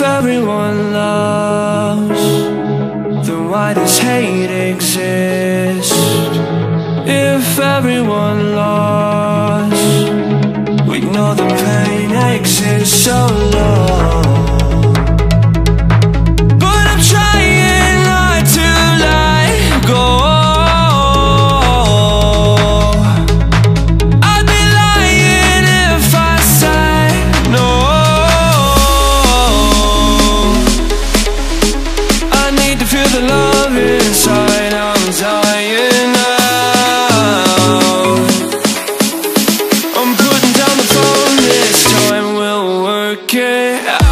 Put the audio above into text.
If everyone loves Then why does hate exist? If everyone loves We know the pain exists, so love yeah.